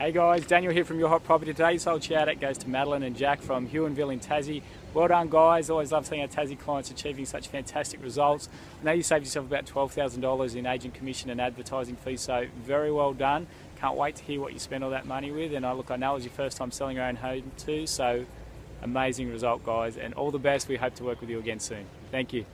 Hey guys, Daniel here from Your Hot Property. Today's whole shout out goes to Madeline and Jack from Huonville in Tassie. Well done guys, always love seeing our Tassie clients achieving such fantastic results. I know you saved yourself about $12,000 in agent commission and advertising fees, so very well done. Can't wait to hear what you spent all that money with and I look, I know it was your first time selling your own home too, so amazing result guys and all the best. We hope to work with you again soon. Thank you.